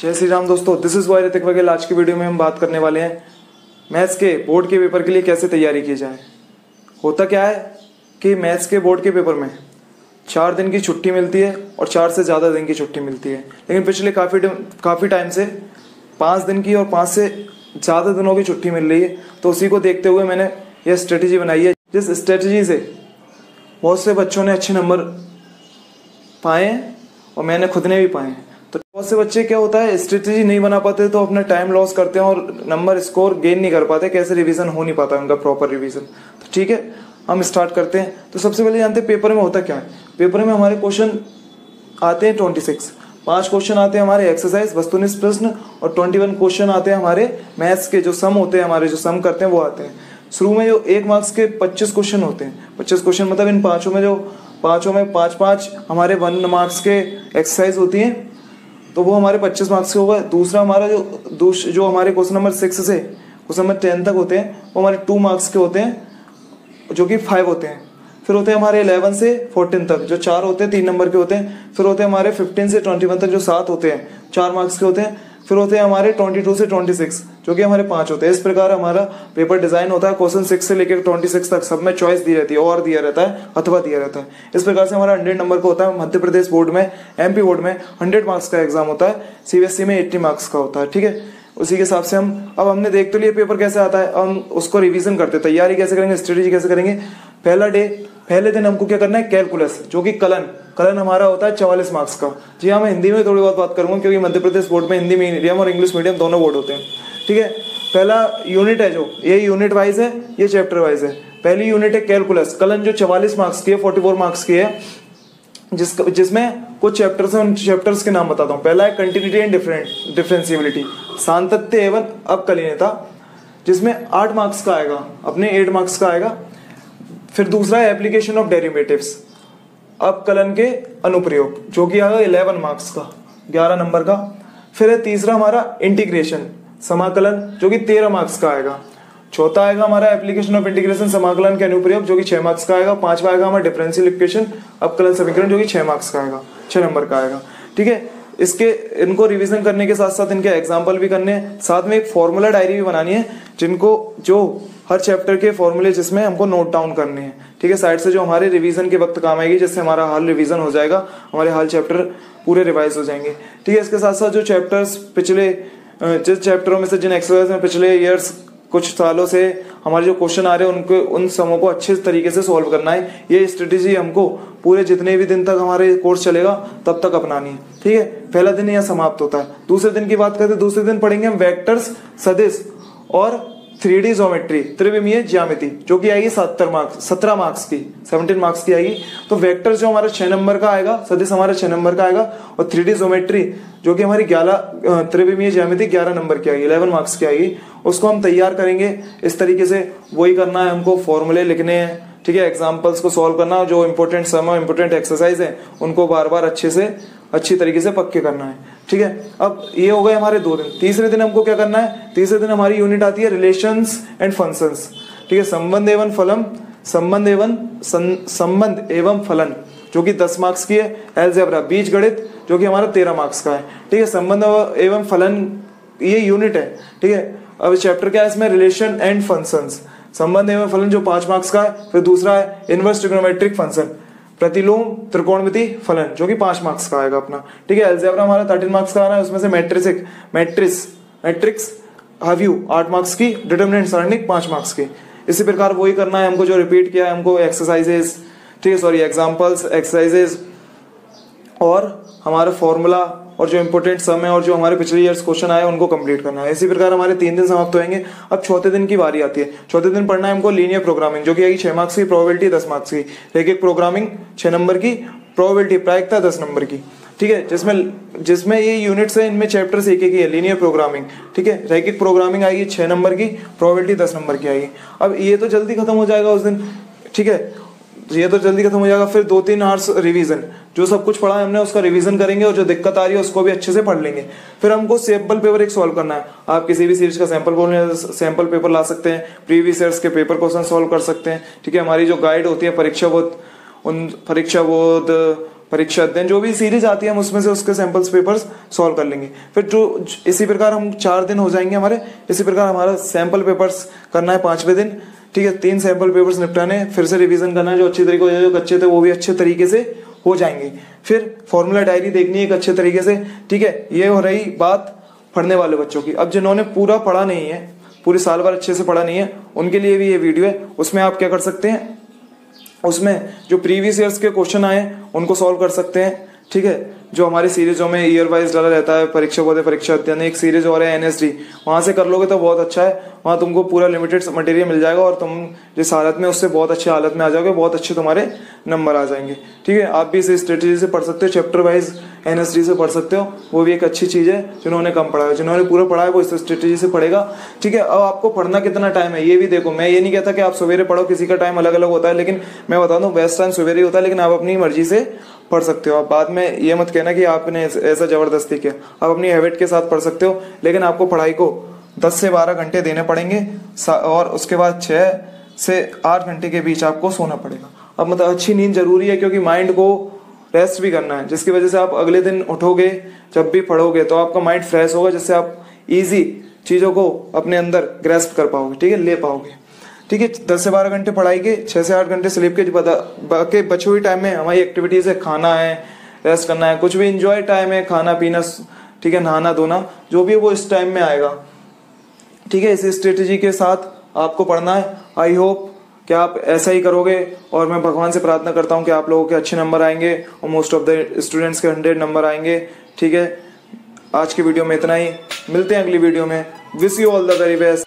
जय श्री राम दोस्तों this is why Hrithik वगैरह आज की वीडियो में हम बात करने वाले हैं मैथ्स के बोर्ड के पेपर के लिए कैसे तैयारी की जाए। होता क्या है कि मैथ्स के बोर्ड के पेपर में चार दिन की छुट्टी मिलती है और चार से ज़्यादा दिन की छुट्टी मिलती है। लेकिन पिछले काफ़ी काफ़ी टाइम से पाँच दिन की और पाँच से ज़्यादा दिनों की छुट्टी मिल रही है। तो उसी को देखते हुए मैंने यह स्ट्रेटजी बनाई है। जिस स्ट्रेटजी से बहुत से बच्चों ने अच्छे नंबर पाए हैं और मैंने खुद ने भी पाए हैं। बहुत से बच्चे क्या होता है स्ट्रेटेजी नहीं बना पाते तो अपना टाइम लॉस करते हैं और नंबर स्कोर गेन नहीं कर पाते, कैसे रिवीजन हो नहीं पाता उनका प्रॉपर रिवीजन तो ठीक है, हम स्टार्ट करते हैं। तो सबसे पहले जानते हैं पेपर में होता क्या है। पेपर में हमारे क्वेश्चन आते हैं ट्वेंटी सिक्स पाँच क्वेश्चन आते हैं हमारे एक्सरसाइज वस्तुनिष्ठ प्रश्न और ट्वेंटी वन क्वेश्चन आते हैं हमारे मैथ्स के, जो सम होते हैं हमारे, जो सम करते हैं वो आते हैं। शुरू में जो एक मार्क्स के पच्चीस क्वेश्चन होते हैं। पच्चीस क्वेश्चन मतलब इन पाँचों में जो, पाँचों में पाँच पाँच हमारे वन मार्क्स के एक्सरसाइज होती हैं। तो वो हमारे पच्चीस मार्क्स के होगा। दूसरा हमारा जो जो हमारे क्वेश्चन नंबर सिक्स से क्वेश्चन नंबर टेन तक होते हैं, वो हमारे टू मार्क्स के होते हैं, जो कि फाइव होते हैं। फिर होते हैं हमारे इलेवन से फोर्टीन तक, जो चार होते हैं, तीन नंबर के होते हैं। फिर होते हैं हमारे फिफ्टीन से ट्वेंटी वन तक, जो सात होते हैं, चार मार्क्स के होते हैं। फिर होते हैं हमारे ट्वेंटी टू से ट्वेंटी सिक्स जो कि हमारे पाँच होते हैं। इस प्रकार हमारा पेपर डिज़ाइन होता है क्वेश्चन सिक्स से लेकर ट्वेंटी सिक्स तक सब में चॉइस दी रहती है, और दिया रहता है, अथवा दिया रहता है। इस प्रकार से हमारा हंड्रेड नंबर का होता है, मध्य प्रदेश बोर्ड में एमपी बोर्ड में हंड्रेड मार्क्स का एग्ज़ाम होता है सीबीएसई में एट्टी मार्क्स का होता है, ठीक है? उसी के हिसाब से हम, अब हमने देख तो लिया पेपर कैसे आता है, हम उसको रिविजन करते तैयारी कैसे करेंगे स्ट्रेटेजी कैसे करेंगे? पहला डे पहले दिन हमको क्या करना है? कैलकुलस जो कि कलन। कलन हमारा होता है चवालीस मार्क्स का। जी हाँ मैं हिंदी में थोड़ी बहुत बात करूँगा, क्योंकि मध्य प्रदेश बोर्ड में हिंदी मीडियम और इंग्लिश मीडियम दोनों बोर्ड होते हैं। ठीक है? पहला यूनिट है जो। ये यूनिट वाइज है, ये चैप्टर वाइज है। पहली यूनिट है कैलकुलस कलन जो चवालीस मार्क्स की है फोर्टी फोर मार्क्स की है, जिस, जिसमें कुछ चैप्टर्स हैं, उन चैप्टर्स के नाम बताता हूँ। पहला है कंटिन्यूटी एंड डिफरेंट डिफरेंसिबिलिटी सांतत्य एवं अवकलीनता जिसमें आठ मार्क्स का आएगा। अपने एट मार्क्स का आएगा। फिर दूसरा है एप्लीकेशन ऑफ़ डेरिवेटिव्स अपकलन के अनुप्रयोग, जो कि आएगा इलेवन मार्क्स का, ग्यारह नंबर का। फिर है तीसरा हमारा इंटीग्रेशन समाकलन, जो कि तेरह मार्क्स का आएगा। चौथा आएगा हमारा एप्लीकेशन ऑफ़ इंटीग्रेशन समाकलन के अनुप्रयोग, जो कि छह मार्क्स का आएगा। पांचवा आएगा हमारा डिफरेंशियल इक्वेशन अपकलन समीकरण, जो कि छह मार्क्स का आएगा, छह नंबर का आएगा। ठीक है? इसके, इनको रिवीजन करने के साथ साथ इनके एग्ज़ाम्पल भी करने हैं। साथ में एक फॉर्मूला डायरी भी बनानी है, जिनको जो हर चैप्टर के फॉर्मूले जिसमें हमको नोट डाउन करने हैं। ठीक है साइड से जो हमारे रिवीजन के वक्त काम आएगी, जिससे हमारा हाल रिवीजन हो जाएगा, हमारे हाल चैप्टर पूरे रिवाइज हो जाएँगे। ठीक है, इसके साथ साथ जो चैप्टर्स पिछले जिस चैप्टरों में से, जिन एक्सरसाइज में पिछले ईयर्स कुछ सालों से हमारे जो क्वेश्चन आ रहे हैं, उनके, उन समों को अच्छे तरीके से सॉल्व करना है। ये स्ट्रेटेजी हमको पूरे जितने भी दिन तक हमारे कोर्स चलेगा, तब तक अपनानी है। ठीक है? पहला दिन यह समाप्त होता है। दूसरे दिन की बात करते हैं दूसरे दिन पढ़ेंगे हम वैक्टर्स सदिश और थ्री डी जोमेट्री त्रिविमीय ज्यामिति, जो कि आएगी सत्तर मार्क्स सत्रह मार्क्स की सेवनटीन मार्क्स की आएगी। तो वेक्टर जो हमारा छह नंबर का आएगा, सदिश हमारा छह नंबर का आएगा, और थ्री डी जोमेट्री जो कि हमारी ग्यारह त्रिविमीय ज्यामिति ग्यारह नंबर की आएगी इलेवन मार्क्स की आएगी। उसको हम तैयार करेंगे, इस तरीके से वही करना है हमको फॉर्मूले लिखने हैं, ठीक है? एग्जाम्पल्स को सॉल्व करना, जो इंपॉर्टेंट सम इंपॉर्टेंट एक्सरसाइज है, उनको बार बार अच्छे से, अच्छी तरीके से पक्के करना है। ठीक है? अब ये हो गए हमारे दो दिन। तीसरे दिन हमको क्या करना है? तीसरे दिन हमारी यूनिट आती है रिलेशंस एंड फ़ंक्शंस ठीक है? संबंध एवं फलम, संबंध एवं संबंध एवं फलन, जो कि दस मार्क्स की है एलजेब्रा बीज गणित, जो कि हमारा तेरह मार्क्स का है। ठीक है? संबंध एवं फलन ये यूनिट है। ठीक है? अब चैप्टर क्या है इसमें? रिलेशन एंड फ़ंक्शंस संबंध एवं फलन जो पाँच मार्क्स का है, फिर दूसरा है इनवर्स ट्रिग्नोमेट्रिक फ़ंक्शन प्रतिलोम त्रिकोणमिति फलन, जो कि पाँच मार्क्स का आएगा अपना। ठीक है एल्जेब्रा हमारा थर्टीन मार्क्स का आना है, उसमें से मैट्रिक्स मैट्रिक्स मैट्रिक्स हाव्यू आठ मार्क्स की डिटर्मिनेंट सारणिक पाँच मार्क्स की। इसी प्रकार वही करना है, हमको जो रिपीट किया है, हमको एक्सरसाइजेस ठीक है सॉरी एग्जाम्पल्स एक्सरसाइजेस और हमारा फॉर्मूला और जो इंपोर्टेंट सम है और जो हमारे पिछले ईयर्स क्वेश्चन आए, उनको कंप्लीट करना है। इसी प्रकार हमारे तीन दिन समाप्त होंगे अब चौथे दिन की बारी आती है। चौथे दिन पढ़ना है हमको लीनियर प्रोग्रामिंग जो कि आएगी छह मार्क्स की प्रोबेबिलिटी दस मार्क्स की। एक प्रोग्रामिंग छह नंबर की प्रोबेबिलिटी प्रायिकता दस नंबर की। ठीक है? जिसमें जिसमें ये यूनिट्स है, इनमें चैप्टर्स एक एक ही है लीनियर प्रोग्रामिंग ठीक है? रैकिक प्रोग्रामिंग आएगी छह नंबर की प्रोबेबिलिटी दस नंबर की आएगी। अब ये तो जल्दी खत्म हो जाएगा उस दिन। ठीक है? ये तो जल्दी खत्म हो जाएगा, फिर दो तीन आवर्स रिवीजन जो सब कुछ पढ़ा है हमने, उसका रिवीजन करेंगे और जो दिक्कत आ रही है, उसको भी अच्छे से पढ़ लेंगे। फिर हमको सैंपल पेपर एक सॉल्व करना है। आप किसी भी सीरीज़ का सैंपल सैंपल पेपर ला सकते हैं प्रीवियस ईयर्स के पेपर क्वेश्चन सॉल्व कर सकते हैं। ठीक है, हमारी जो गाइड होती है, परीक्षा बोध उन, परीक्षा बोध परीक्षा अध्ययन जो भी सीरीज़ आती है, हम उसमें से उसके सैंपल्स पेपर्स सॉल्व कर लेंगे। फिर जो, इसी प्रकार हम चार दिन हो जाएँगे हमारे। इसी प्रकार हमारा सैंपल पेपर्स करना है पाँचवें दिन। ठीक है, तीन सैंपल पेपर्स निपटाने, फिर से रिवीजन करना है जो अच्छे तरीके से जो कच्चे थे, वो भी अच्छे तरीके से हो जाएँगे। फिर फॉर्मूला डायरी देखनी है एक अच्छे तरीके से, ठीक है, ये हो रही बात पढ़ने वाले बच्चों की। अब जिन्होंने पूरा पढ़ा नहीं है, पूरे साल भर अच्छे से पढ़ा नहीं है, उनके लिए भी ये वीडियो है। उसमें आप क्या कर सकते हैं? उसमें जो प्रीवियस ईयर्स के क्वेश्चन आए, उनको सॉल्व कर सकते हैं। ठीक है? जो हमारी सीरीजों में ईयर वाइज डाला रहता है, परीक्षा बोधे परीक्षा अध्ययन एक सीरीज़ और है एनएसडी वहाँ से कर लोगे तो बहुत अच्छा है। वहाँ तुमको पूरा लिमिटेड मटेरियल मिल जाएगा और तुम जिस हालत में उससे बहुत अच्छी हालत में आ जाओगे, बहुत अच्छे तुम्हारे नंबर आ जाएँगे। ठीक है? आप भी इस स्ट्रेटेजी से पढ़ सकते हो चैप्टर वाइज एनएसडी से पढ़ सकते हो। वो भी एक अच्छी चीज़ है, जिन्होंने कम पढ़ा है। जिन्होंने पूरा पढ़ा है, वो इस स्ट्रेटेजी से पढ़ेगा। ठीक है? अब आपको पढ़ना कितना टाइम है, ये भी देखो। मैं ये नहीं कहता कि आप सवेरे पढ़ो, किसी का टाइम अलग अलग होता है, लेकिन मैं बता दूँ बेस्ट टाइम सवेरे ही होता है, लेकिन आप अपनी मर्ज़ी से पढ़ सकते हो। आप बाद में ये मत कहना कि आपने ऐसा ज़बरदस्ती किया। आप अपनी हैबिट के साथ पढ़ सकते हो, लेकिन आपको पढ़ाई को दस से बारह घंटे देने पड़ेंगे। और उसके बाद छः से आठ घंटे के बीच आपको सोना पड़ेगा। अब मतलब अच्छी नींद ज़रूरी है, क्योंकि माइंड को रेस्ट भी करना है, जिसकी वजह से आप अगले दिन उठोगे, जब भी पढ़ोगे तो आपका माइंड फ्रेश होगा, जिससे आप इजी चीज़ों को अपने अंदर ग्रेस्प कर पाओगे, ठीक है? ले पाओगे। ठीक है, दस से बारह घंटे पढ़ाई के छः से आठ घंटे स्लीप के बाकी बचे हुए टाइम में हमारी एक्टिविटीज़ है, खाना है रेस्ट करना है, कुछ भी इंजॉय टाइम है, खाना, पीना ठीक है, नहाना, धोना, जो भी है वो इस टाइम में आएगा। ठीक है, इस स्ट्रेटेजी के साथ आपको पढ़ना है। आई होप कि आप ऐसा ही करोगे और मैं भगवान से प्रार्थना करता हूँ कि आप लोगों के अच्छे नंबर आएँगे और मोस्ट ऑफ़ द स्टूडेंट्स के हंड्रेड नंबर आएँगे। ठीक है, आज की वीडियो में इतना ही। मिलते हैं अगली वीडियो में। Wish you all the very best